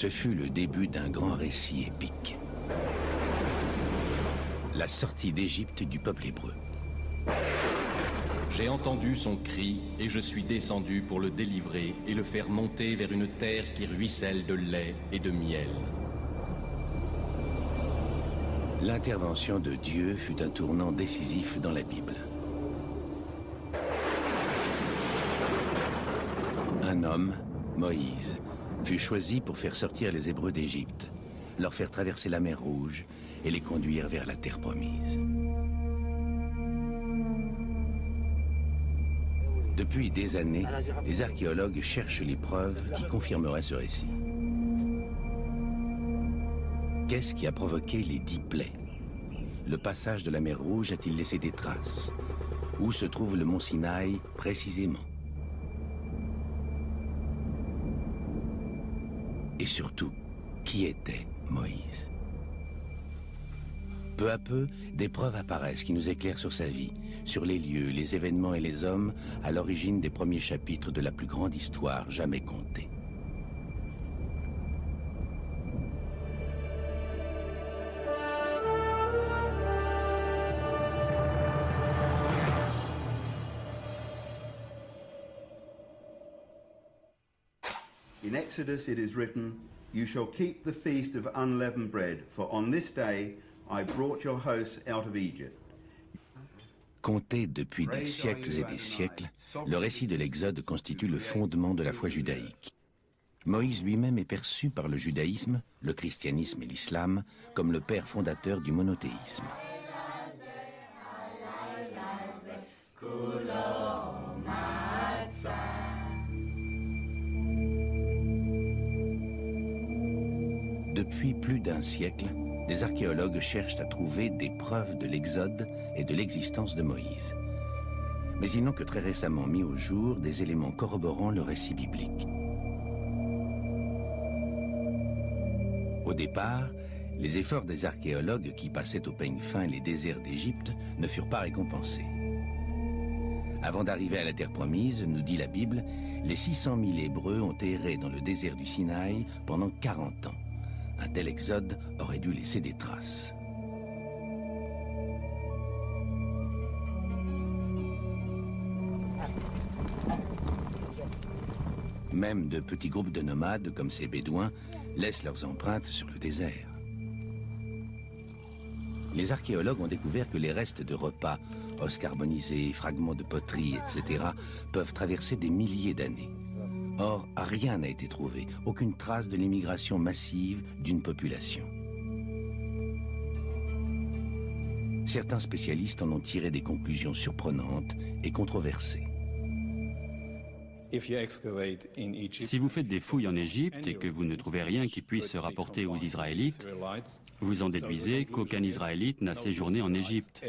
Ce fut le début d'un grand récit épique. La sortie d'Égypte du peuple hébreu. J'ai entendu son cri et je suis descendu pour le délivrer et le faire monter vers une terre qui ruisselle de lait et de miel. L'intervention de Dieu fut un tournant décisif dans la Bible. Un homme, Moïse, fut choisi pour faire sortir les Hébreux d'Égypte, leur faire traverser la mer Rouge et les conduire vers la terre promise. Depuis des années, les archéologues cherchent les preuves qui confirmeraient ce récit. Qu'est-ce qui a provoqué les dix plaies? Le passage de la mer Rouge a-t-il laissé des traces? Où se trouve le mont Sinaï précisément? Et surtout, qui était Moïse? Peu à peu, des preuves apparaissent qui nous éclairent sur sa vie, sur les lieux, les événements et les hommes à l'origine des premiers chapitres de la plus grande histoire jamais contée. In Exodus it is written, You shall keep the feast of unleavened bread, for on this day I brought your hosts out of Egypt. Compté depuis des siècles et des siècles, le récit de l'Exode constitue le fondement de la foi judaïque. Moïse lui-même est perçu par le judaïsme, le christianisme et l'islam comme le père fondateur du monothéisme. Depuis plus d'un siècle, des archéologues cherchent à trouver des preuves de l'Exode et de l'existence de Moïse. Mais ils n'ont que très récemment mis au jour des éléments corroborant le récit biblique. Au départ, les efforts des archéologues qui passaient au peigne fin les déserts d'Égypte ne furent pas récompensés. Avant d'arriver à la terre promise, nous dit la Bible, les 600 000 Hébreux ont erré dans le désert du Sinaï pendant 40 ans. Un tel exode aurait dû laisser des traces. Même de petits groupes de nomades, comme ces bédouins, laissent leurs empreintes sur le désert. Les archéologues ont découvert que les restes de repas, os carbonisés, fragments de poterie, etc., peuvent traverser des milliers d'années. Or, rien n'a été trouvé, aucune trace de l'immigration massive d'une population. Certains spécialistes en ont tiré des conclusions surprenantes et controversées. Si vous faites des fouilles en Égypte et que vous ne trouvez rien qui puisse se rapporter aux Israélites, vous en déduisez qu'aucun Israélite n'a séjourné en Égypte.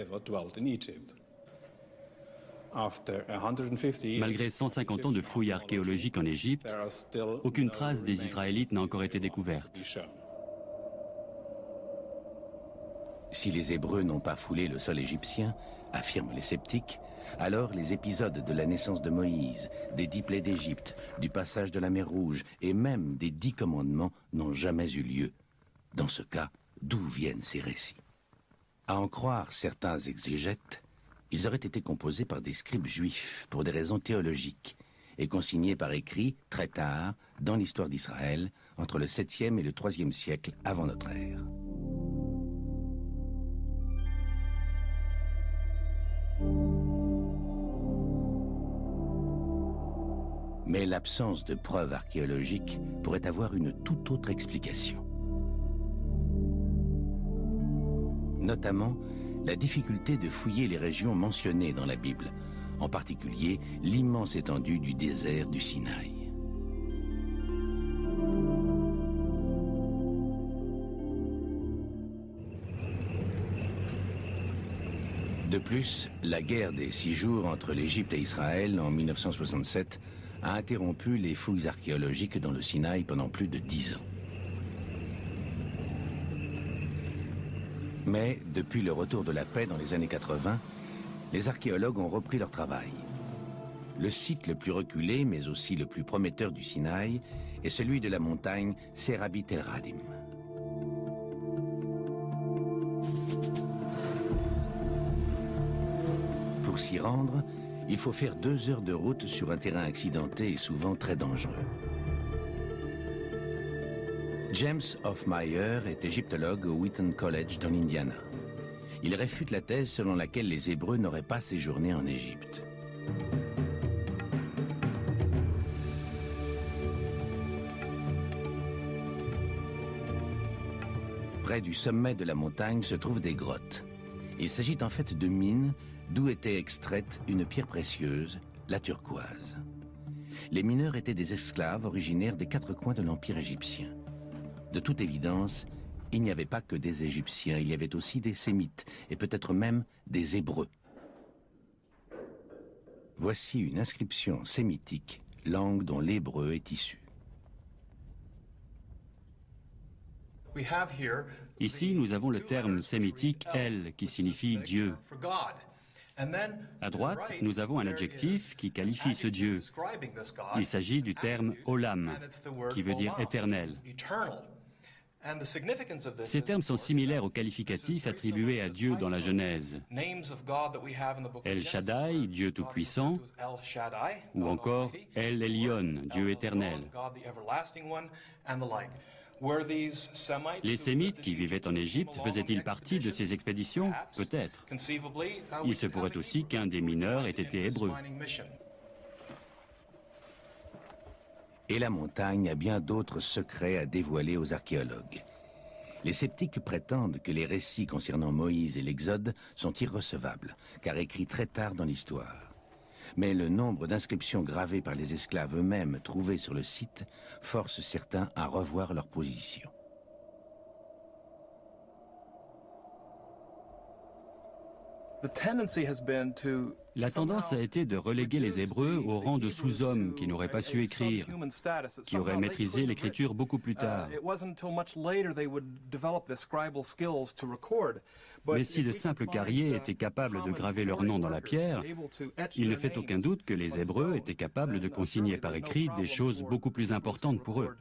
Malgré 150 ans de fouilles archéologiques en Égypte, aucune trace des Israélites n'a encore été découverte. Si les Hébreux n'ont pas foulé le sol égyptien, affirment les sceptiques, alors les épisodes de la naissance de Moïse, des dix plaies d'Égypte, du passage de la mer Rouge et même des dix commandements n'ont jamais eu lieu. Dans ce cas, d'où viennent ces récits? À en croire certains exégètes, ils auraient été composés par des scribes juifs pour des raisons théologiques et consignés par écrit très tard dans l'histoire d'Israël entre le 7e et le 3e siècle avant notre ère. Mais l'absence de preuves archéologiques pourrait avoir une toute autre explication. Notamment la difficulté de fouiller les régions mentionnées dans la Bible, en particulier l'immense étendue du désert du Sinaï. De plus, la guerre des six jours entre l'Égypte et Israël en 1967 a interrompu les fouilles archéologiques dans le Sinaï pendant plus de dix ans. Mais depuis le retour de la paix dans les années 80, les archéologues ont repris leur travail. Le site le plus reculé, mais aussi le plus prometteur du Sinaï, et celui de la montagne Serabit el Radim. Pour s'y rendre, il faut faire deux heures de route sur un terrain accidenté et souvent très dangereux. James Hoffmeyer est égyptologue au Wheaton College dans l'Indiana. Il réfute la thèse selon laquelle les Hébreux n'auraient pas séjourné en Égypte. Près du sommet de la montagne se trouvent des grottes. Il s'agit en fait de mines d'où était extraite une pierre précieuse, la turquoise. Les mineurs étaient des esclaves originaires des quatre coins de l'Empire égyptien. De toute évidence, il n'y avait pas que des Égyptiens, il y avait aussi des Sémites, et peut-être même des Hébreux. Voici une inscription sémitique, langue dont l'hébreu est issu. Ici, nous avons le terme sémitique El, qui signifie Dieu. À droite, nous avons un adjectif qui qualifie ce Dieu. Il s'agit du terme Olam, qui veut dire éternel. Ces termes sont similaires aux qualificatifs attribués à Dieu dans la Genèse. El Shaddai, Dieu Tout-Puissant, ou encore El Elyon, Dieu éternel. Les Sémites qui vivaient en Égypte faisaient-ils partie de ces expéditions? Peut-être. Il se pourrait aussi qu'un des mineurs ait été hébreu. Et la montagne a bien d'autres secrets à dévoiler aux archéologues. Les sceptiques prétendent que les récits concernant Moïse et l'Exode sont irrecevables, car écrits très tard dans l'histoire. Mais le nombre d'inscriptions gravées par les esclaves eux-mêmes trouvées sur le site force certains à revoir leur position. La tendance a été de reléguer les Hébreux au rang de sous-hommes qui n'auraient pas su écrire, qui auraient maîtrisé l'écriture beaucoup plus tard. Mais si de simples carriers étaient capables de graver leur nom dans la pierre, il ne fait aucun doute que les Hébreux étaient capables de consigner par écrit des choses beaucoup plus importantes pour eux.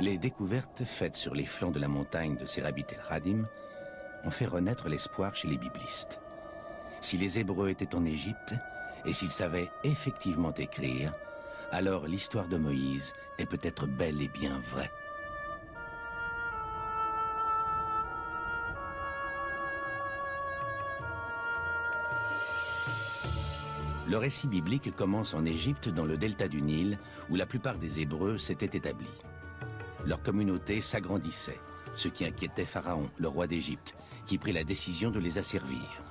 Les découvertes faites sur les flancs de la montagne de Serabit el Radim ont fait renaître l'espoir chez les biblistes. Si les Hébreux étaient en Égypte et s'ils savaient effectivement écrire, alors l'histoire de Moïse est peut-être bel et bien vraie. Le récit biblique commence en Égypte dans le delta du Nil, où la plupart des Hébreux s'étaient établis leur communauté s'agrandissait, ce qui inquiétait Pharaon, le roi d'Égypte, qui prit la décision de les asservir.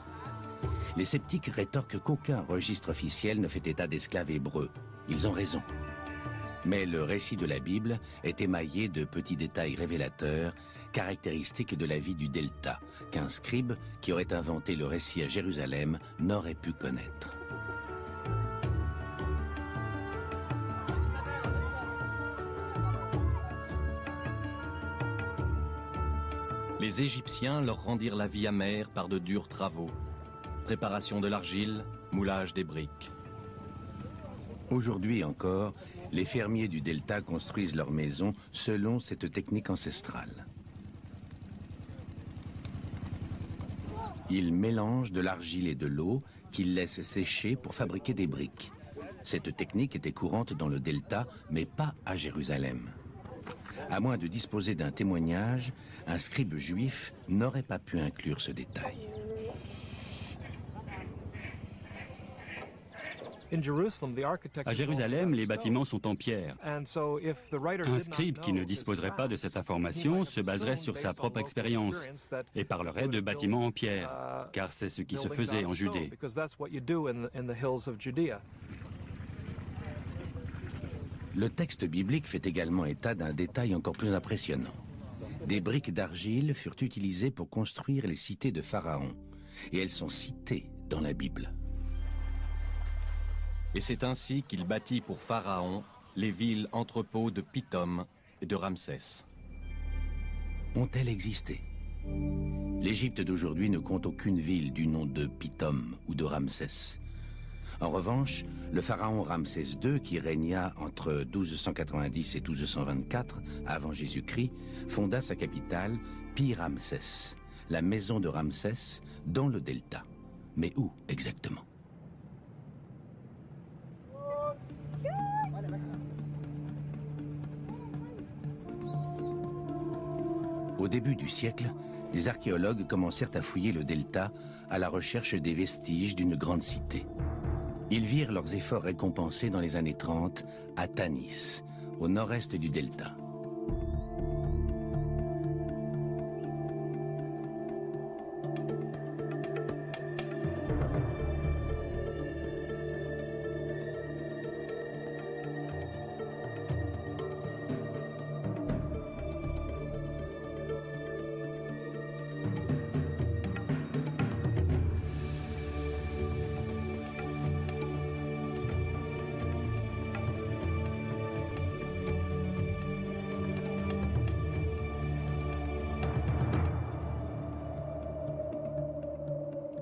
Les sceptiques rétorquent qu'aucun registre officiel ne fait état d'esclaves hébreux. Ils ont raison. Mais le récit de la Bible est émaillé de petits détails révélateurs, caractéristiques de la vie du Delta, qu'un scribe qui aurait inventé le récit à Jérusalem n'aurait pu connaître. Les Égyptiens leur rendirent la vie amère par de durs travaux. Préparation de l'argile, moulage des briques. Aujourd'hui encore, les fermiers du delta construisent leurs maisons selon cette technique ancestrale. Ils mélangent de l'argile et de l'eau qu'ils laissent sécher pour fabriquer des briques. Cette technique était courante dans le delta, mais pas à Jérusalem. À moins de disposer d'un témoignage, un scribe juif n'aurait pas pu inclure ce détail. À Jérusalem, les bâtiments sont en pierre. Un scribe qui ne disposerait pas de cette information se baserait sur sa propre expérience et parlerait de bâtiments en pierre, car c'est ce qui se faisait en Judée. Le texte biblique fait également état d'un détail encore plus impressionnant. Des briques d'argile furent utilisées pour construire les cités de Pharaon, et elles sont citées dans la Bible. Et c'est ainsi qu'il bâtit pour Pharaon les villes entrepôts de Pithom et de Ramsès. Ont-elles existé? L'Égypte d'aujourd'hui ne compte aucune ville du nom de Pithom ou de Ramsès. En revanche, le pharaon Ramsès II, qui régna entre 1290 et 1224 avant Jésus-Christ, fonda sa capitale Pi-Ramsès, la maison de Ramsès, dans le delta. Mais où exactement? Au début du siècle, les archéologues commencèrent à fouiller le delta à la recherche des vestiges d'une grande cité. Ils virent leurs efforts récompensés dans les années 30 à Tanis, au nord-est du delta.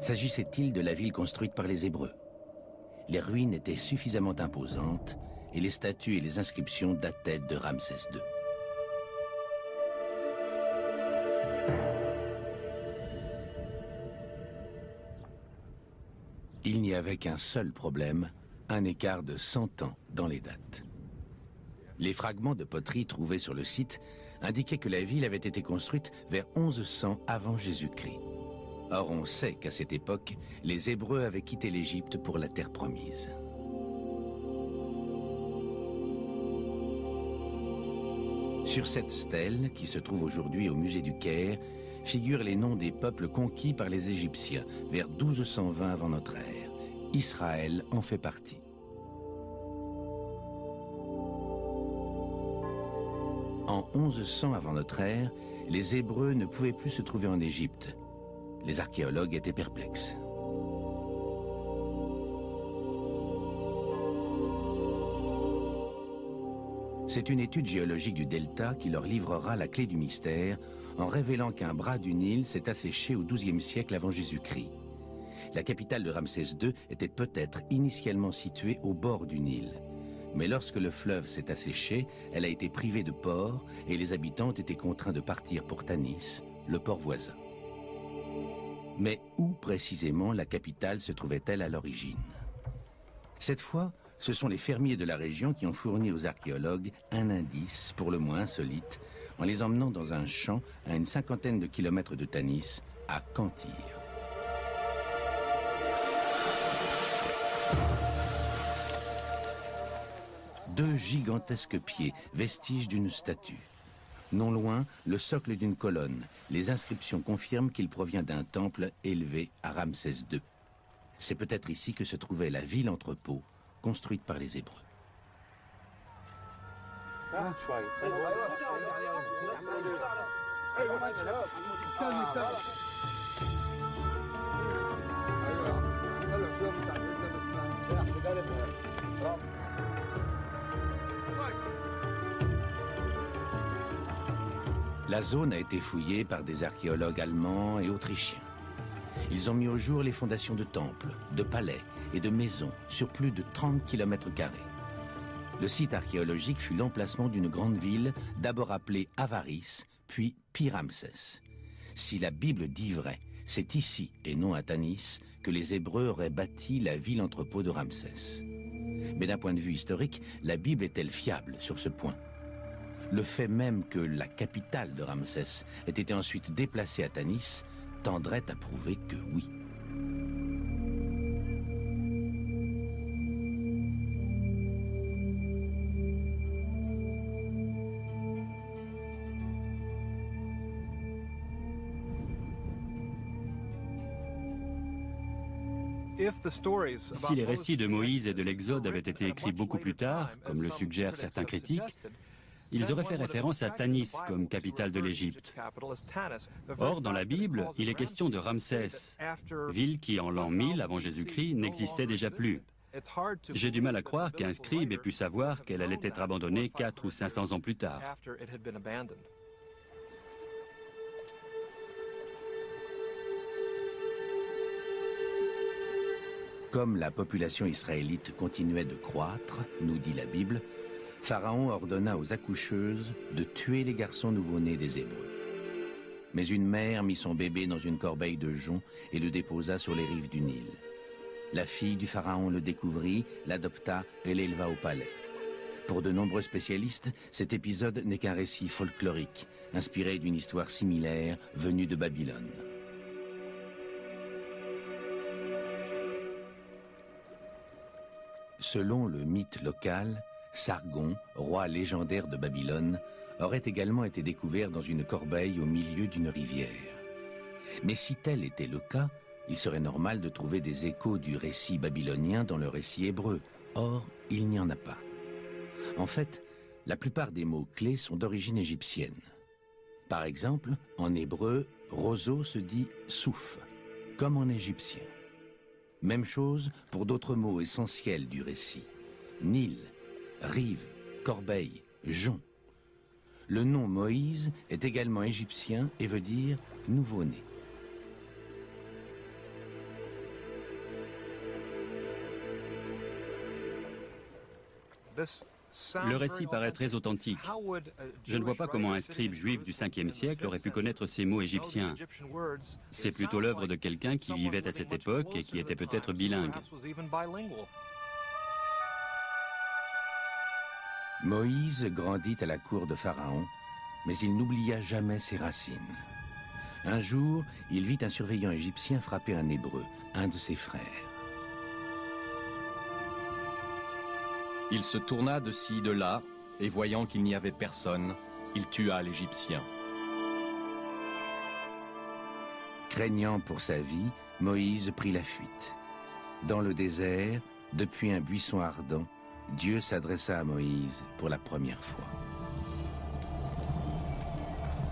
S'agissait-il de la ville construite par les Hébreux? Les ruines étaient suffisamment imposantes et les statues et les inscriptions dataient de Ramsès II. Il n'y avait qu'un seul problème, un écart de 100 ans dans les dates. Les fragments de poterie trouvés sur le site indiquaient que la ville avait été construite vers 1100 avant Jésus-Christ. Or, on sait qu'à cette époque, les Hébreux avaient quitté l'Égypte pour la terre promise. Sur cette stèle, qui se trouve aujourd'hui au musée du Caire, figurent les noms des peuples conquis par les Égyptiens vers 1220 avant notre ère. Israël en fait partie. En 1100 avant notre ère, les Hébreux ne pouvaient plus se trouver en Égypte, les archéologues étaient perplexes. C'est une étude géologique du delta qui leur livrera la clé du mystère en révélant qu'un bras du Nil s'est asséché au XIIe siècle avant Jésus-Christ. La capitale de Ramsès II était peut-être initialement située au bord du Nil. Mais lorsque le fleuve s'est asséché, elle a été privée de port et les habitants ont été contraints de partir pour Tanis, le port voisin. Mais où précisément la capitale se trouvait-elle à l'origine? Cette fois, ce sont les fermiers de la région qui ont fourni aux archéologues un indice, pour le moins insolite, en les emmenant dans un champ à une cinquantaine de kilomètres de Tanis, à Cantyre. Deux gigantesques pieds, vestiges d'une statue. Non loin, le socle d'une colonne. Les inscriptions confirment qu'il provient d'un temple élevé à Ramsès II. C'est peut-être ici que se trouvait la ville entrepôt, construite par les Hébreux. La zone a été fouillée par des archéologues allemands et autrichiens. Ils ont mis au jour les fondations de temples, de palais et de maisons sur plus de 30 km. Le site archéologique fut l'emplacement d'une grande ville, d'abord appelée Avaris, puis Pyramsès. Si la Bible dit vrai, c'est ici, et non à Tanis, que les Hébreux auraient bâti la ville entrepôt de Ramsès. Mais d'un point de vue historique, la Bible est-elle fiable sur ce point? Le fait même que la capitale de Ramsès ait été ensuite déplacée à Tanis tendrait à prouver que oui. Si les récits de Moïse et de l'Exode avaient été écrits beaucoup plus tard, comme le suggèrent certains critiques, ils auraient fait référence à Tanis comme capitale de l'Égypte. Or, dans la Bible, il est question de Ramsès, ville qui, en l'an 1000 avant Jésus-Christ, n'existait déjà plus. J'ai du mal à croire qu'un scribe ait pu savoir qu'elle allait être abandonnée 4 ou 500 ans plus tard. Comme la population israélite continuait de croître, nous dit la Bible, Pharaon ordonna aux accoucheuses de tuer les garçons nouveau-nés des Hébreux. Mais une mère mit son bébé dans une corbeille de jonc et le déposa sur les rives du Nil. La fille du Pharaon le découvrit, l'adopta et l'éleva au palais. Pour de nombreux spécialistes, cet épisode n'est qu'un récit folklorique, inspiré d'une histoire similaire venue de Babylone. Selon le mythe local, Sargon, roi légendaire de Babylone, aurait également été découvert dans une corbeille au milieu d'une rivière. Mais si tel était le cas, il serait normal de trouver des échos du récit babylonien dans le récit hébreu. Or, il n'y en a pas. En fait, la plupart des mots clés sont d'origine égyptienne. Par exemple, en hébreu, roseau se dit souf, comme en égyptien. Même chose pour d'autres mots essentiels du récit. Nil, rive, corbeille, jonc. Le nom Moïse est également égyptien et veut dire nouveau-né. Le récit paraît très authentique. Je ne vois pas comment un scribe juif du 5e siècle aurait pu connaître ces mots égyptiens. C'est plutôt l'œuvre de quelqu'un qui vivait à cette époque et qui était peut-être bilingue. Moïse grandit à la cour de Pharaon, mais il n'oublia jamais ses racines. Un jour, il vit un surveillant égyptien frapper un hébreu, un de ses frères. Il se tourna de ci, de là, et voyant qu'il n'y avait personne, il tua l'Égyptien. Craignant pour sa vie, Moïse prit la fuite. Dans le désert, depuis un buisson ardent, Dieu s'adressa à Moïse pour la première fois.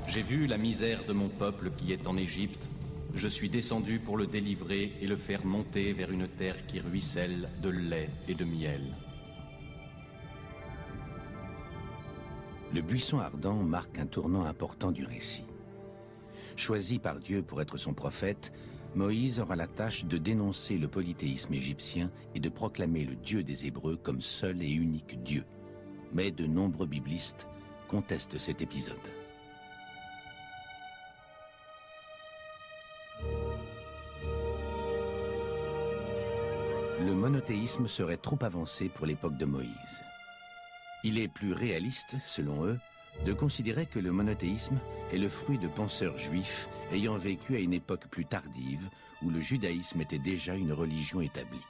J'ai vu la misère de mon peuple qui est en Égypte. Je suis descendu pour le délivrer et le faire monter vers une terre qui ruisselle de lait et de miel. Le buisson ardent marque un tournant important du récit. Choisi par Dieu pour être son prophète, Moïse aura la tâche de dénoncer le polythéisme égyptien et de proclamer le Dieu des Hébreux comme seul et unique Dieu. Mais de nombreux biblistes contestent cet épisode. Le monothéisme serait trop avancé pour l'époque de Moïse. Il est plus réaliste, selon eux, de considérer que le monothéisme est le fruit de penseurs juifs ayant vécu à une époque plus tardive où le judaïsme était déjà une religion établie.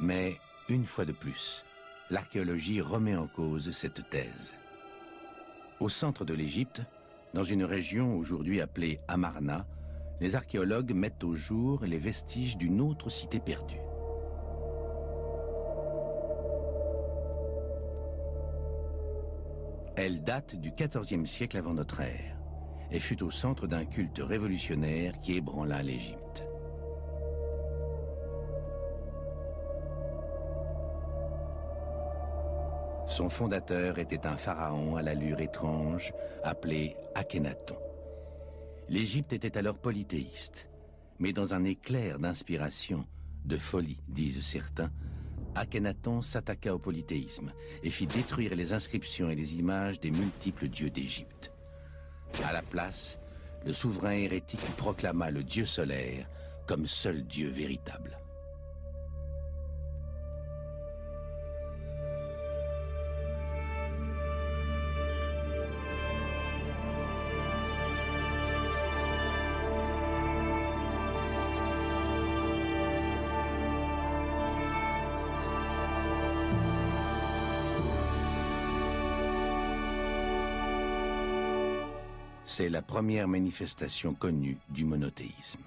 Mais, une fois de plus, l'archéologie remet en cause cette thèse. Au centre de l'Égypte, dans une région aujourd'hui appelée Amarna, les archéologues mettent au jour les vestiges d'une autre cité perdue. Elle date du XIVe siècle avant notre ère et fut au centre d'un culte révolutionnaire qui ébranla l'Égypte. Son fondateur était un pharaon à l'allure étrange appelé Akhenaton. L'Égypte était alors polythéiste, mais dans un éclair d'inspiration, de folie, disent certains, Akhenaton s'attaqua au polythéisme et fit détruire les inscriptions et les images des multiples dieux d'Égypte. À la place, le souverain hérétique proclama le dieu solaire comme seul dieu véritable. C'est la première manifestation connue du monothéisme.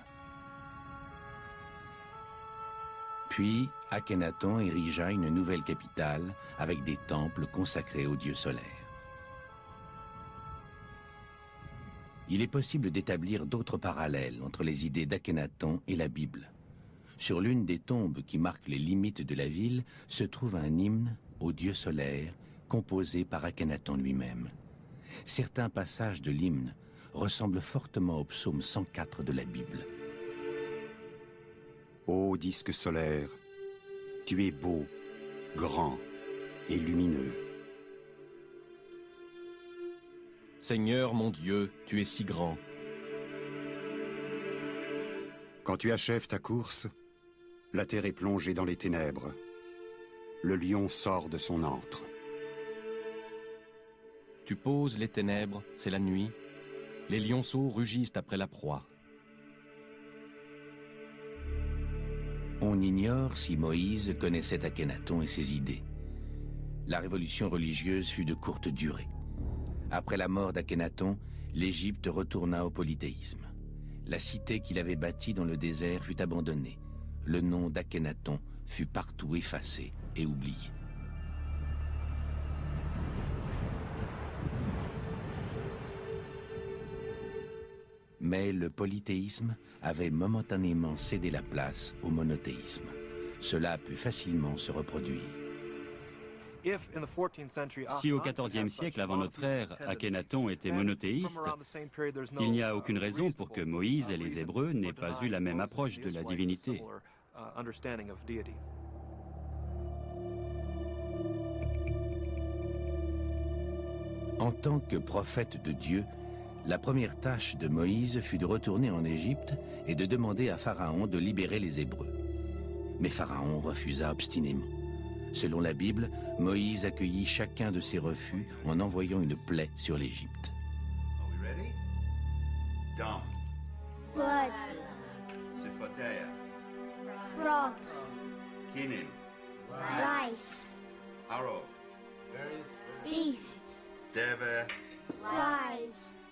Puis, Akhenaton érigea une nouvelle capitale avec des temples consacrés au dieu solaire. Il est possible d'établir d'autres parallèles entre les idées d'Akhenaton et la Bible. Sur l'une des tombes qui marquent les limites de la ville se trouve un hymne au dieu solaire composé par Akhenaton lui-même. Certains passages de l'hymne ressemblent fortement au psaume 104 de la Bible. Ô disque solaire, tu es beau, grand et lumineux. Seigneur mon Dieu, tu es si grand. Quand tu achèves ta course, la terre est plongée dans les ténèbres. Le lion sort de son antre. Tu poses les ténèbres, c'est la nuit. Les lionceaux rugissent après la proie. On ignore si Moïse connaissait Akhenaton et ses idées. La révolution religieuse fut de courte durée. Après la mort d'Akhenaton, l'Égypte retourna au polythéisme. La cité qu'il avait bâtie dans le désert fut abandonnée. Le nom d'Akhenaton fut partout effacé et oublié. Mais le polythéisme avait momentanément cédé la place au monothéisme. Cela a pu facilement se reproduire. Si au XIVe siècle avant notre ère, Akhenaton était monothéiste, il n'y a aucune raison pour que Moïse et les Hébreux n'aient pas eu la même approche de la divinité. En tant que prophète de Dieu, la première tâche de Moïse fut de retourner en Égypte et de demander à Pharaon de libérer les Hébreux. Mais Pharaon refusa obstinément. Selon la Bible, Moïse accueillit chacun de ses refus en envoyant une plaie sur l'Égypte.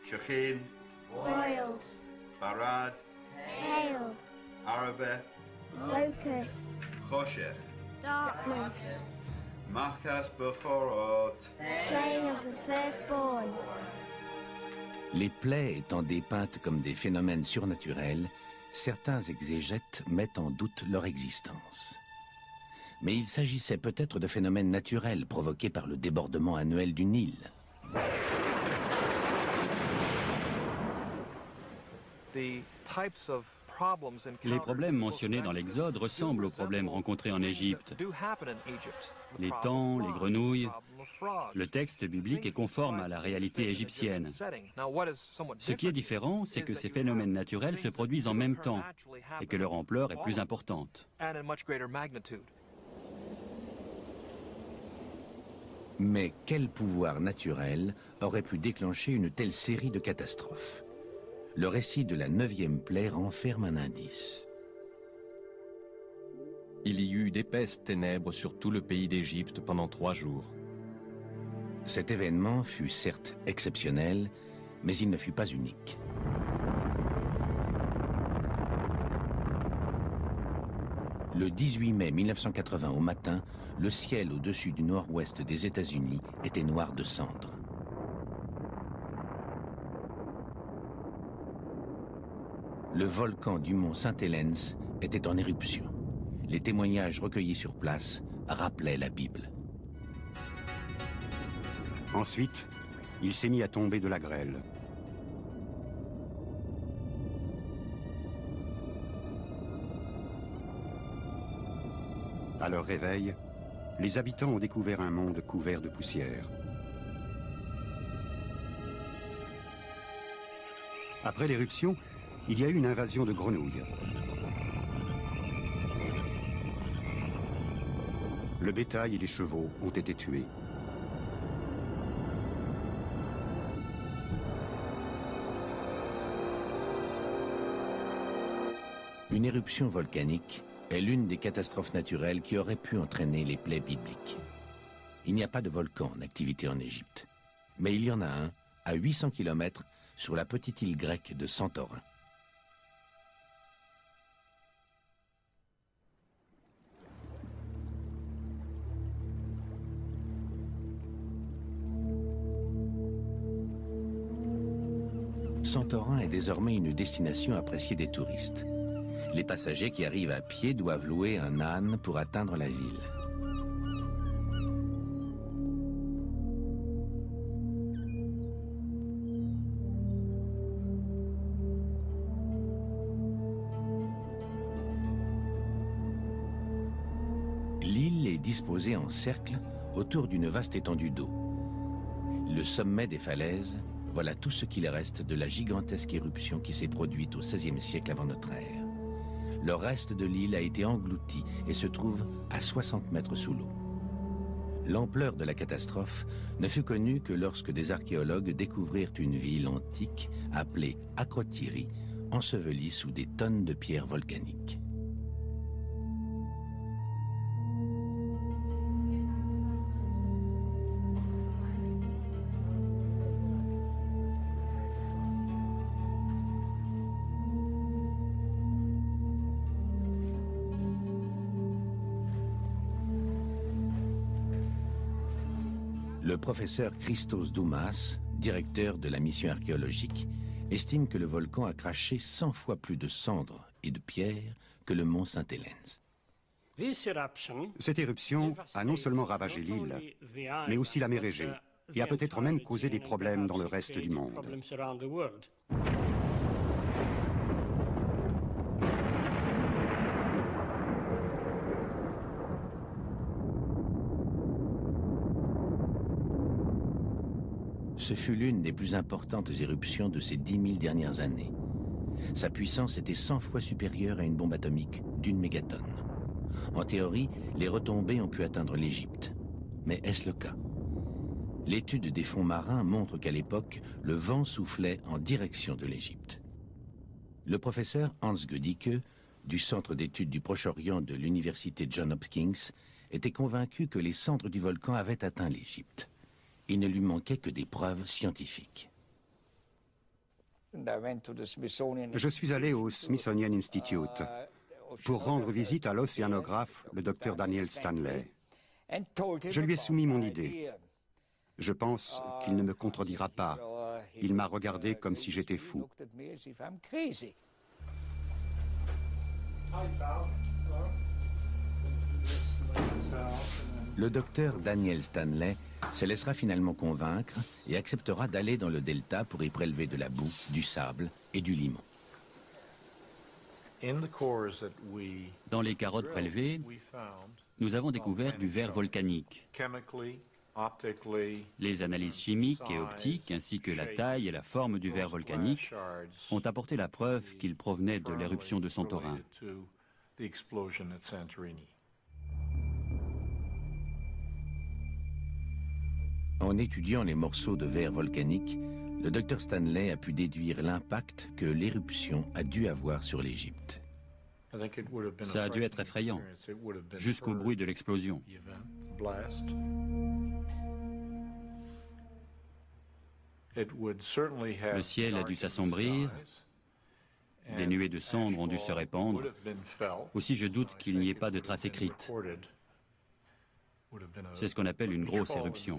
Shachin, Boils, Barad, Hail, Araba, Locusts, Choshech, Darkness, Machas Beforot, Slaying of the Firstborn. Les plaies étant dépeintes comme des phénomènes surnaturels, certains exégètes mettent en doute leur existence. Mais il s'agissait peut-être de phénomènes naturels provoqués par le débordement annuel du Nil. Les problèmes mentionnés dans l'Exode ressemblent aux problèmes rencontrés en Égypte. Les temps, les grenouilles. Le texte biblique est conforme à la réalité égyptienne. Ce qui est différent, c'est que ces phénomènes naturels se produisent en même temps et que leur ampleur est plus importante. Mais quel pouvoir naturel aurait pu déclencher une telle série de catastrophes? Le récit de la neuvième plaie renferme un indice. Il y eut d'épaisses ténèbres sur tout le pays d'Égypte pendant trois jours. Cet événement fut certes exceptionnel, mais il ne fut pas unique. Le 18 mai 1980 au matin, le ciel au-dessus du nord-ouest des États-Unis était noir de cendres. Le volcan du mont Saint-Hélène était en éruption. Les témoignages recueillis sur place rappelaient la Bible. Ensuite, il s'est mis à tomber de la grêle. À leur réveil, les habitants ont découvert un monde couvert de poussière. Après l'éruption, il y a eu une invasion de grenouilles. Le bétail et les chevaux ont été tués. Une éruption volcanique est l'une des catastrophes naturelles qui auraient pu entraîner les plaies bibliques. Il n'y a pas de volcan en activité en Égypte, mais il y en a un à 800 km sur la petite île grecque de Santorin. Santorin est désormais une destination appréciée des touristes. Les passagers qui arrivent à pied doivent louer un âne pour atteindre la ville. L'île est disposée en cercle autour d'une vaste étendue d'eau. Le sommet des falaises, voilà tout ce qu'il reste de la gigantesque éruption qui s'est produite au XVIe siècle avant notre ère. Le reste de l'île a été englouti et se trouve à 60 mètres sous l'eau. L'ampleur de la catastrophe ne fut connue que lorsque des archéologues découvrirent une ville antique appelée Akrotiri, ensevelie sous des tonnes de pierres volcaniques. Professeur Christos Doumas, directeur de la mission archéologique, estime que le volcan a craché 100 fois plus de cendres et de pierres que le mont Saint-Hélène. Cette éruption a non seulement ravagé l'île, mais aussi la mer Égée, et a peut-être même causé des problèmes dans le reste du monde. Ce fut l'une des plus importantes éruptions de ces dix mille dernières années. Sa puissance était 100 fois supérieure à une bombe atomique d'une mégatonne. En théorie, les retombées ont pu atteindre l'Égypte. Mais est-ce le cas? L'étude des fonds marins montre qu'à l'époque, le vent soufflait en direction de l'Égypte. Le professeur Hans Gödicke, du Centre d'études du Proche-Orient de l'Université John Hopkins, était convaincu que les cendres du volcan avaient atteint l'Égypte il ne lui manquait que des preuves scientifiques. Je suis allé au Smithsonian Institute pour rendre visite à l'océanographe, le docteur Daniel Stanley. Je lui ai soumis mon idée. Je pense qu'il ne me contredira pas. Il m'a regardé comme si j'étais fou. Le docteur Daniel Stanley se laissera finalement convaincre et acceptera d'aller dans le delta pour y prélever de la boue, du sable et du limon. Dans les carottes prélevées, nous avons découvert du verre volcanique. Les analyses chimiques et optiques, ainsi que la taille et la forme du verre volcanique, ont apporté la preuve qu'il provenait de l'éruption de Santorin. En étudiant les morceaux de verre volcanique, le docteur Stanley a pu déduire l'impact que l'éruption a dû avoir sur l'Égypte. Ça a dû être effrayant, jusqu'au bruit de l'explosion. Le ciel a dû s'assombrir, des nuées de cendres ont dû se répandre. Aussi, je doute qu'il n'y ait pas de traces écrites. C'est ce qu'on appelle une grosse éruption.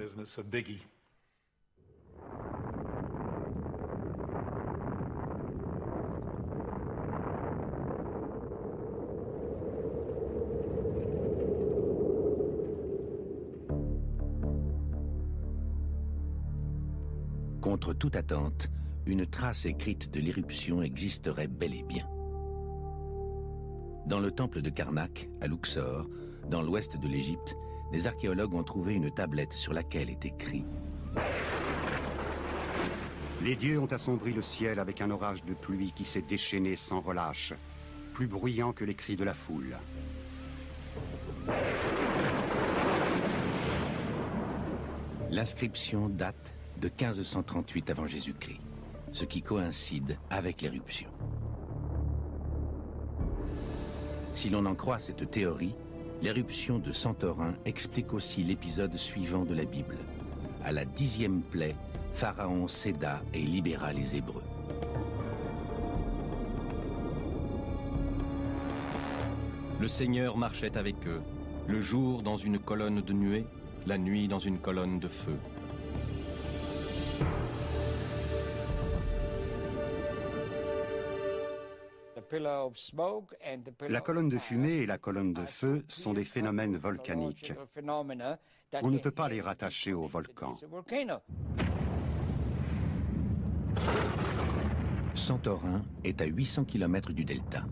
Contre toute attente, une trace écrite de l'éruption existerait bel et bien. Dans le temple de Karnak, à Luxor, dans l'ouest de l'Égypte, les archéologues ont trouvé une tablette sur laquelle est écrit Les dieux ont assombri le ciel avec un orage de pluie qui s'est déchaîné sans relâche, plus bruyant que les cris de la foule. L'inscription date de 1538 avant Jésus-Christ, ce qui coïncide avec l'éruption. Si l'on en croit cette théorie, L'éruption de Santorin explique aussi l'épisode suivant de la Bible. À la dixième plaie, Pharaon céda et libéra les Hébreux. Le Seigneur marchait avec eux, le jour dans une colonne de nuée, la nuit dans une colonne de feu. La colonne de fumée et la colonne de feu sont des phénomènes volcaniques. On ne peut pas les rattacher au volcan. Santorin est à 800 km du delta.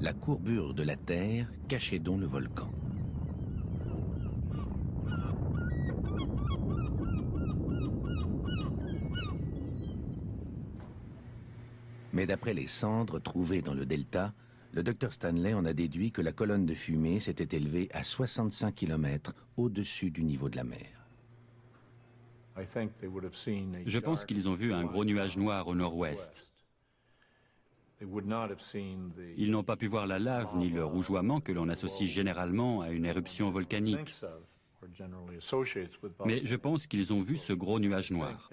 La courbure de la Terre cachait donc le volcan. Mais d'après les cendres trouvées dans le delta, le docteur Stanley en a déduit que la colonne de fumée s'était élevée à 65 km au-dessus du niveau de la mer. Je pense qu'ils ont vu un gros nuage noir au nord-ouest. Ils n'ont pas pu voir la lave ni le rougeoiement que l'on associe généralement à une éruption volcanique. Mais je pense qu'ils ont vu ce gros nuage noir.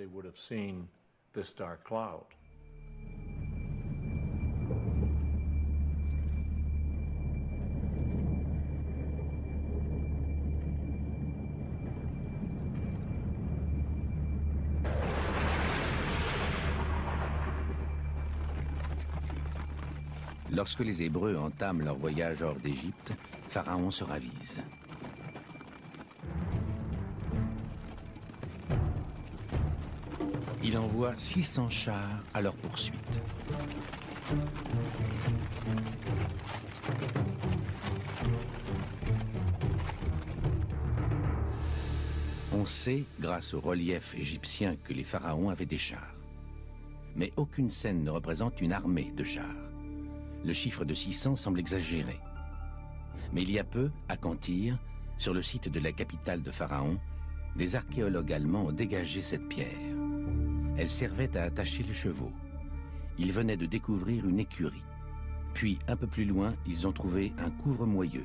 Lorsque les Hébreux entament leur voyage hors d'Égypte, Pharaon se ravise. Il envoie 600 chars à leur poursuite. On sait, grâce au relief égyptien, que les pharaons avaient des chars. Mais aucune scène ne représente une armée de chars le chiffre de 600 semble exagéré. Mais il y a peu, à Cantyre, sur le site de la capitale de Pharaon, des archéologues allemands ont dégagé cette pierre. Elle servait à attacher les chevaux. Ils venaient de découvrir une écurie. Puis, un peu plus loin, ils ont trouvé un couvre-moyeu.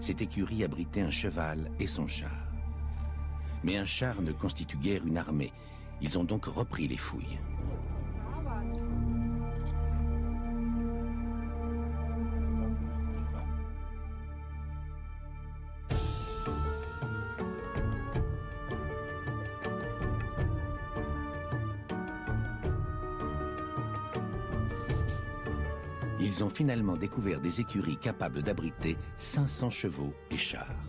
Cette écurie abritait un cheval et son char. Mais un char ne constitue guère une armée. Ils ont donc repris les fouilles. Finalement découvert des écuries capables d'abriter 500 chevaux et chars.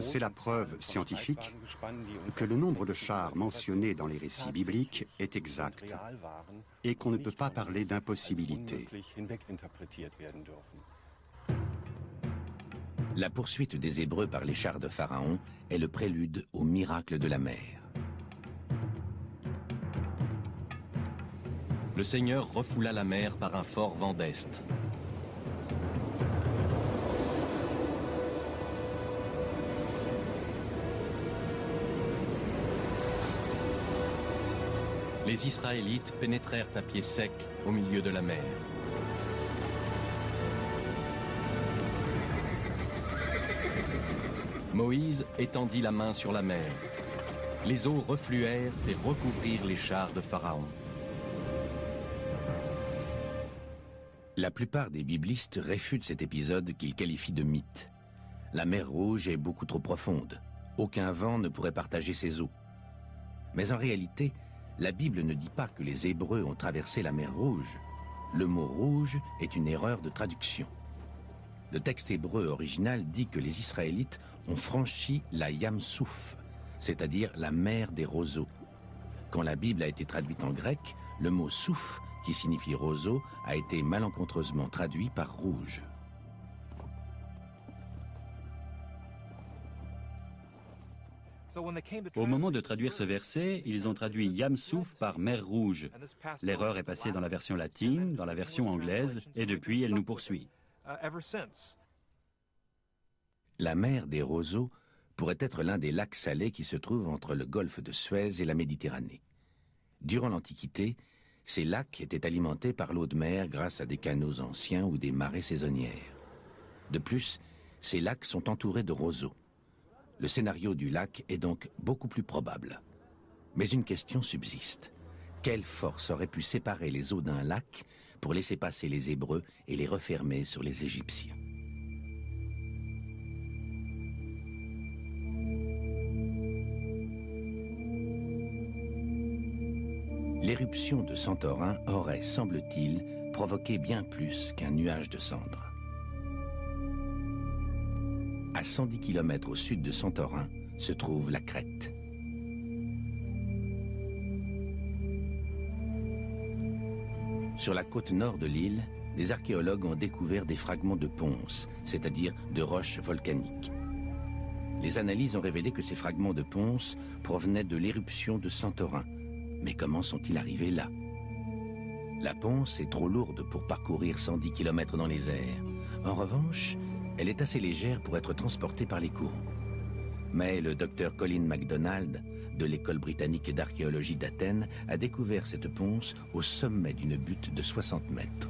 C'est la preuve scientifique que le nombre de chars mentionnés dans les récits bibliques est exact et qu'on ne peut pas parler d'impossibilité. La poursuite des Hébreux par les chars de Pharaon est le prélude au miracle de la mer. Le Seigneur refoula la mer par un fort vent d'Est. Les Israélites pénétrèrent à pied sec au milieu de la mer. Moïse étendit la main sur la mer. Les eaux refluèrent et recouvrirent les chars de Pharaon. La plupart des biblistes réfutent cet épisode qu'ils qualifient de mythe. La mer Rouge est beaucoup trop profonde. Aucun vent ne pourrait partager ses eaux. Mais en réalité, la Bible ne dit pas que les Hébreux ont traversé la mer Rouge. Le mot rouge est une erreur de traduction. Le texte hébreu original dit que les Israélites ont franchi la Yamsouf, c'est-à-dire la mer des roseaux. Quand la Bible a été traduite en grec, le mot souf, qui signifie roseau, a été malencontreusement traduit par rouge. Au moment de traduire ce verset, ils ont traduit Yamsouf par mer rouge. L'erreur est passée dans la version latine, dans la version anglaise, et depuis elle nous poursuit. La mer des roseaux pourrait être l'un des lacs salés qui se trouvent entre le golfe de Suez et la Méditerranée. Durant l'Antiquité, ces lacs étaient alimentés par l'eau de mer grâce à des canaux anciens ou des marées saisonnières. De plus, ces lacs sont entourés de roseaux. Le scénario du lac est donc beaucoup plus probable. Mais une question subsiste. Quelle force aurait pu séparer les eaux d'un lac pour laisser passer les Hébreux et les refermer sur les Égyptiens? L'éruption de Santorin aurait, semble-t-il, provoqué bien plus qu'un nuage de cendres. À 110 km au sud de Santorin se trouve la Crète. Sur la côte nord de l'île, les archéologues ont découvert des fragments de ponce, c'est-à-dire de roches volcaniques. Les analyses ont révélé que ces fragments de ponce provenaient de l'éruption de Santorin. Mais comment sont-ils arrivés là? La ponce est trop lourde pour parcourir 110 km dans les airs. En revanche, elle est assez légère pour être transportée par les courants. Mais le docteur Colin MacDonald de l'école britannique d'archéologie d'Athènes a découvert cette ponce au sommet d'une butte de 60 mètres.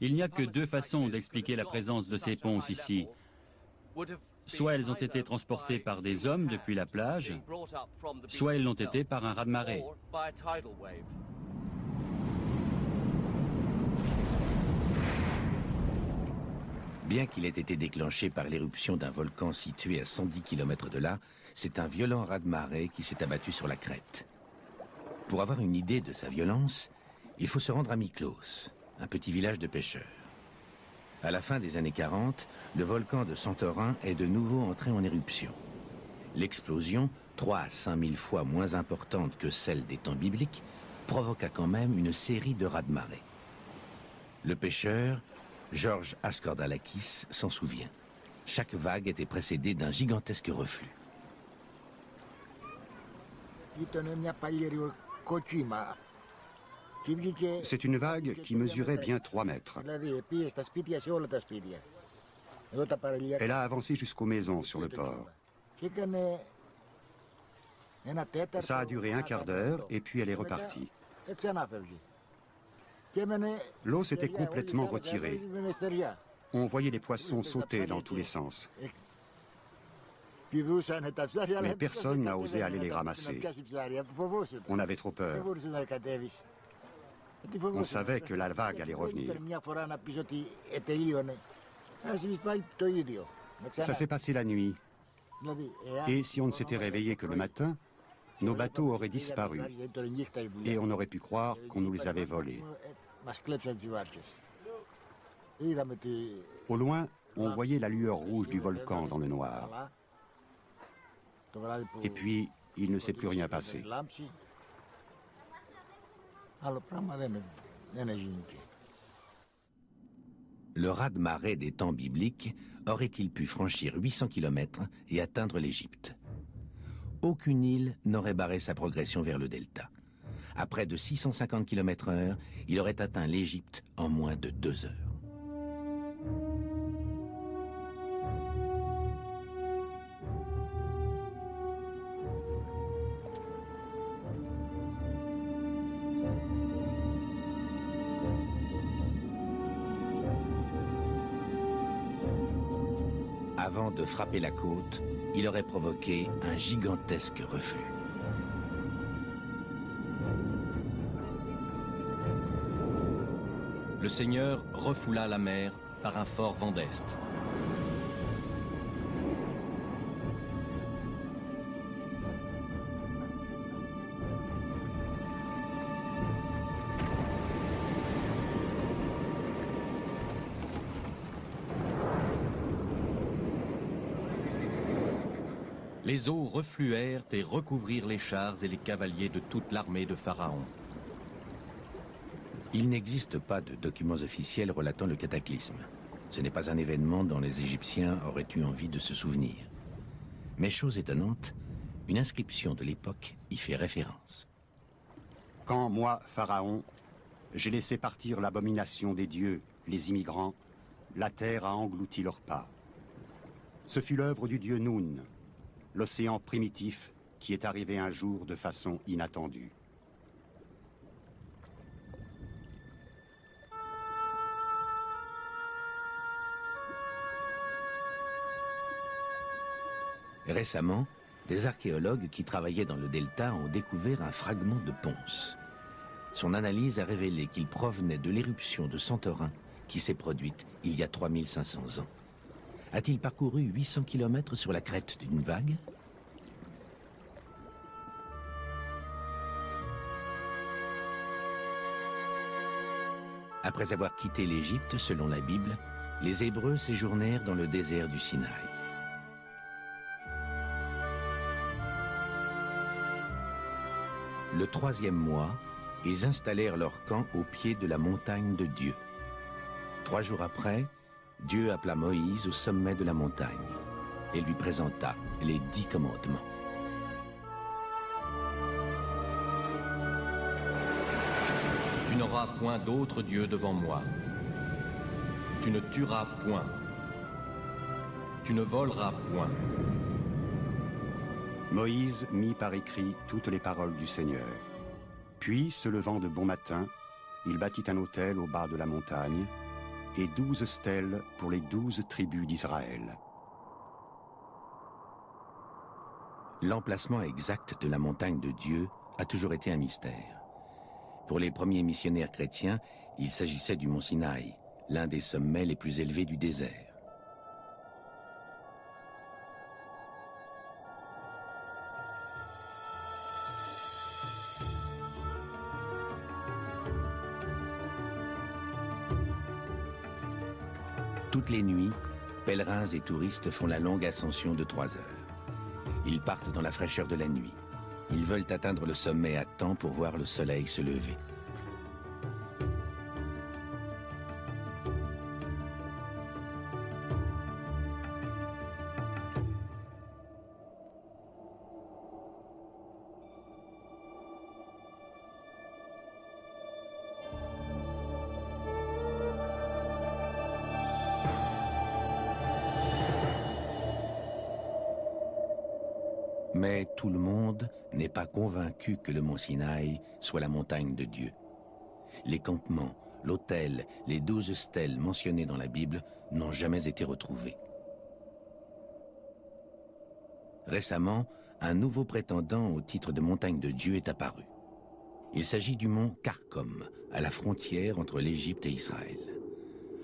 Il n'y a que deux façons d'expliquer la présence de ces ponces ici. Soit elles ont été transportées par des hommes depuis la plage, soit elles l'ont été par un raz-de-marée. Bien qu'il ait été déclenché par l'éruption d'un volcan situé à 110 km de là, c'est un violent raz-de-marée qui s'est abattu sur la crête. Pour avoir une idée de sa violence, il faut se rendre à Miklos, un petit village de pêcheurs. À la fin des années 40, le volcan de Santorin est de nouveau entré en éruption. L'explosion, 3 à 5 000 fois moins importante que celle des temps bibliques, provoqua quand même une série de raz-de-marée. Le pêcheur, Georges Askordalakis, s'en souvient. Chaque vague était précédée d'un gigantesque reflux. C'est une vague qui mesurait bien 3 mètres. Elle a avancé jusqu'aux maisons sur le port. Ça a duré un quart d'heure et puis elle est repartie. L'eau s'était complètement retirée. On voyait les poissons sauter dans tous les sens. Mais personne n'a osé aller les ramasser. On avait trop peur. On savait que la vague allait revenir. Ça s'est passé la nuit. Et si on ne s'était réveillé que le matin, nos bateaux auraient disparu. Et on aurait pu croire qu'on nous les avait volés. Au loin, on voyait la lueur rouge du volcan dans le noir. Et puis, il ne s'est plus rien passé. Le raz-de-marée des temps bibliques aurait-il pu franchir 800 km et atteindre l'Égypte? Aucune île n'aurait barré sa progression vers le delta. À près de 650 km heure, il aurait atteint l'Égypte en moins de deux heures. De frapper la côte, il aurait provoqué un gigantesque reflux. Le Seigneur refoula la mer par un fort vent d'est. Les eaux refluèrent et recouvrirent les chars et les cavaliers de toute l'armée de Pharaon. Il n'existe pas de documents officiels relatant le cataclysme. Ce n'est pas un événement dont les Égyptiens auraient eu envie de se souvenir. Mais chose étonnante, une inscription de l'époque y fait référence. Quand moi, Pharaon, j'ai laissé partir l'abomination des dieux, les immigrants, la terre a englouti leurs pas. Ce fut l'œuvre du dieu Noun, l'océan primitif qui est arrivé un jour de façon inattendue. Récemment, des archéologues qui travaillaient dans le delta ont découvert un fragment de ponce. Son analyse a révélé qu'il provenait de l'éruption de Santorin qui s'est produite il y a 3500 ans. A-t-il parcouru 800 km sur la crête d'une vague Après avoir quitté l'Égypte, selon la Bible, les Hébreux séjournèrent dans le désert du Sinaï. Le troisième mois, ils installèrent leur camp au pied de la montagne de Dieu. Trois jours après, Dieu appela Moïse au sommet de la montagne et lui présenta les dix commandements. Tu n'auras point d'autre Dieu devant moi. Tu ne tueras point. Tu ne voleras point. Moïse mit par écrit toutes les paroles du Seigneur. Puis, se levant de bon matin, il bâtit un autel au bas de la montagne et douze stèles pour les douze tribus d'Israël. L'emplacement exact de la montagne de Dieu a toujours été un mystère. Pour les premiers missionnaires chrétiens, il s'agissait du mont Sinaï, l'un des sommets les plus élevés du désert. Toutes les nuits, pèlerins et touristes font la longue ascension de trois heures. Ils partent dans la fraîcheur de la nuit. Ils veulent atteindre le sommet à temps pour voir le soleil se lever. Mais tout le monde n'est pas convaincu que le mont Sinaï soit la montagne de Dieu. Les campements, l'autel, les douze stèles mentionnées dans la Bible n'ont jamais été retrouvés. Récemment, un nouveau prétendant au titre de montagne de Dieu est apparu. Il s'agit du mont Karkom, à la frontière entre l'Égypte et Israël.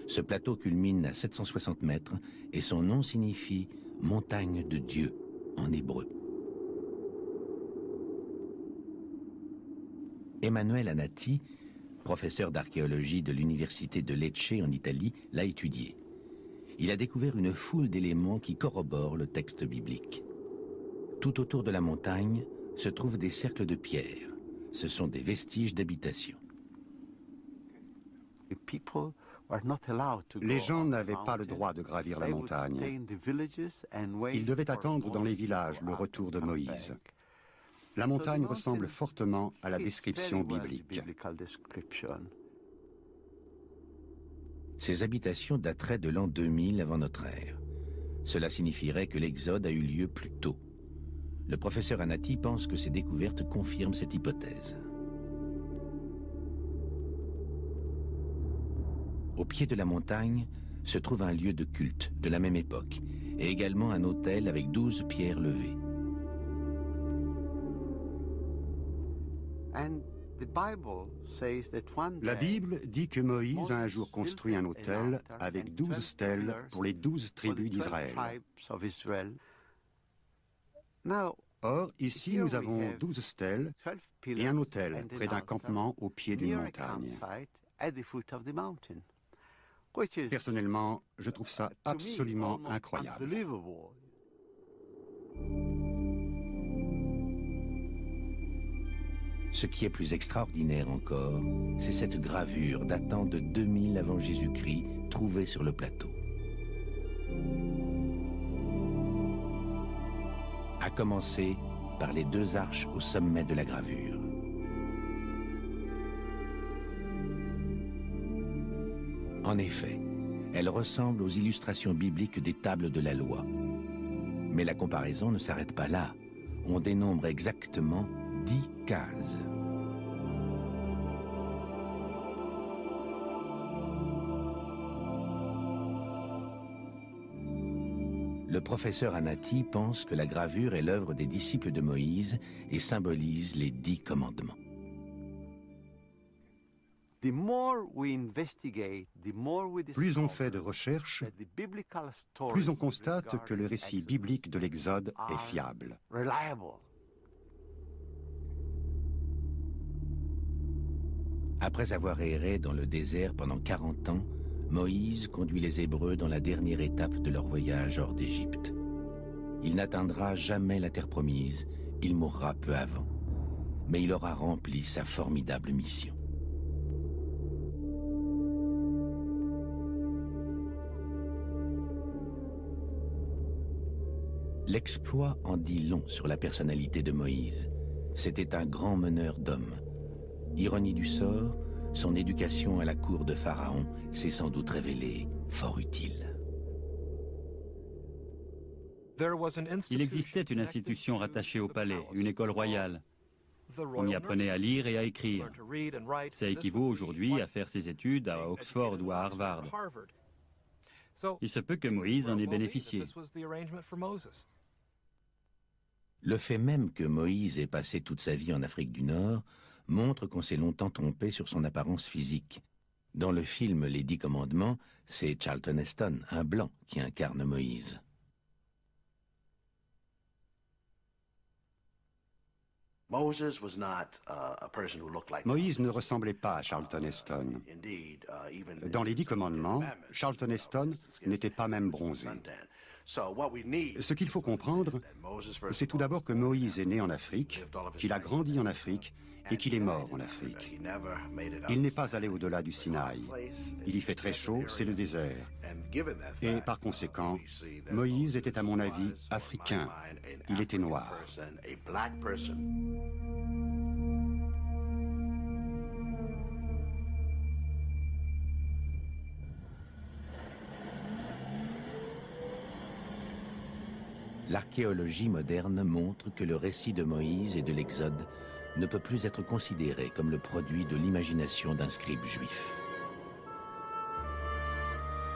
Ce plateau culmine à 760 mètres et son nom signifie montagne de Dieu en hébreu. Emmanuel Anati, professeur d'archéologie de l'université de Lecce en Italie, l'a étudié. Il a découvert une foule d'éléments qui corroborent le texte biblique. Tout autour de la montagne se trouvent des cercles de pierre. Ce sont des vestiges d'habitation. Les gens n'avaient pas le droit de gravir la montagne. Ils devaient attendre dans les villages le retour de Moïse. La montagne ressemble fortement à la description biblique. Ces habitations dateraient de l'an 2000 avant notre ère. Cela signifierait que l'exode a eu lieu plus tôt. Le professeur Anati pense que ces découvertes confirment cette hypothèse. Au pied de la montagne se trouve un lieu de culte de la même époque et également un autel avec douze pierres levées. La Bible dit que Moïse a un jour construit un autel avec douze stèles pour les douze tribus d'Israël. Or, ici, nous avons douze stèles et un autel près d'un campement au pied d'une montagne. Personnellement, je trouve ça absolument incroyable. Ce qui est plus extraordinaire encore, c'est cette gravure datant de 2000 avant Jésus-Christ trouvée sur le plateau. A commencer par les deux arches au sommet de la gravure. En effet, elle ressemble aux illustrations bibliques des tables de la loi. Mais la comparaison ne s'arrête pas là. On dénombre exactement dix cases. Le professeur Anati pense que la gravure est l'œuvre des disciples de Moïse et symbolise les dix commandements. Plus on fait de recherches, plus on constate que le récit biblique de l'Exode est fiable. Après avoir erré dans le désert pendant 40 ans, Moïse conduit les Hébreux dans la dernière étape de leur voyage hors d'Égypte. Il n'atteindra jamais la terre promise, il mourra peu avant, mais il aura rempli sa formidable mission. L'exploit en dit long sur la personnalité de Moïse. C'était un grand meneur d'hommes. Ironie du sort, son éducation à la cour de Pharaon s'est sans doute révélée fort utile. Il existait une institution rattachée au palais, une école royale. On y apprenait à lire et à écrire. Ça équivaut aujourd'hui à faire ses études à Oxford ou à Harvard. Il se peut que Moïse en ait bénéficié. Le fait même que Moïse ait passé toute sa vie en Afrique du Nord montre qu'on s'est longtemps trompé sur son apparence physique. Dans le film Les Dix Commandements, c'est Charlton Heston, un blanc, qui incarne Moïse. Moïse ne ressemblait pas à Charlton Heston. Uh, Dans les Dix Commandements, Charlton Heston n'était pas même bronzé. Ce qu'il faut comprendre, c'est tout d'abord que Moïse est né en Afrique, qu'il a grandi en Afrique et qu'il est mort en Afrique. Il n'est pas allé au-delà du Sinaï. Il y fait très chaud, c'est le désert. Et par conséquent, Moïse était à mon avis africain. Il était noir. L'archéologie moderne montre que le récit de Moïse et de l'Exode ne peut plus être considéré comme le produit de l'imagination d'un scribe juif.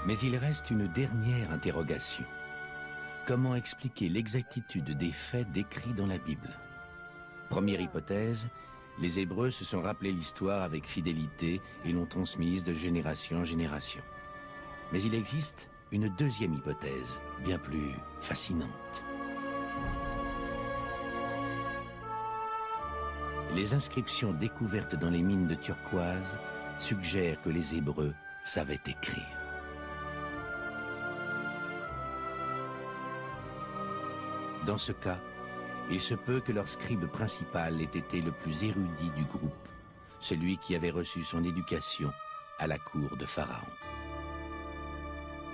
Mais il reste une dernière interrogation. Comment expliquer l'exactitude des faits décrits dans la Bible? Première hypothèse, les Hébreux se sont rappelés l'histoire avec fidélité et l'ont transmise de génération en génération. Mais il existe une deuxième hypothèse, bien plus fascinante. Les inscriptions découvertes dans les mines de turquoise suggèrent que les Hébreux savaient écrire. Dans ce cas, il se peut que leur scribe principal ait été le plus érudit du groupe, celui qui avait reçu son éducation à la cour de Pharaon.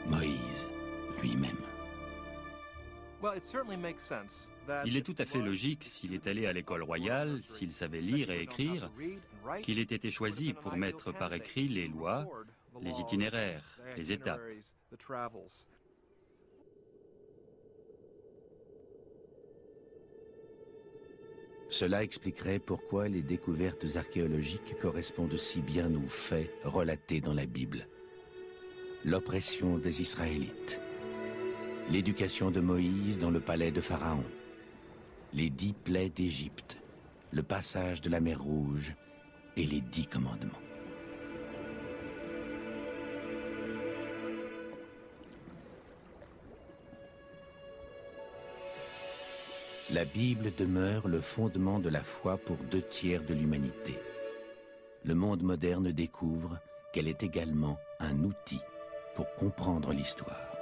Moïse lui-même. Il est tout à fait logique, s'il est allé à l'école royale, s'il savait lire et écrire, qu'il ait été choisi pour mettre par écrit les lois, les itinéraires, les étapes. Cela expliquerait pourquoi les découvertes archéologiques correspondent si bien aux faits relatés dans la Bible. L'oppression des Israélites, l'éducation de Moïse dans le palais de Pharaon, les dix plaies d'Égypte, le passage de la mer Rouge et les dix commandements. La Bible demeure le fondement de la foi pour deux tiers de l'humanité. Le monde moderne découvre qu'elle est également un outil pour comprendre l'histoire.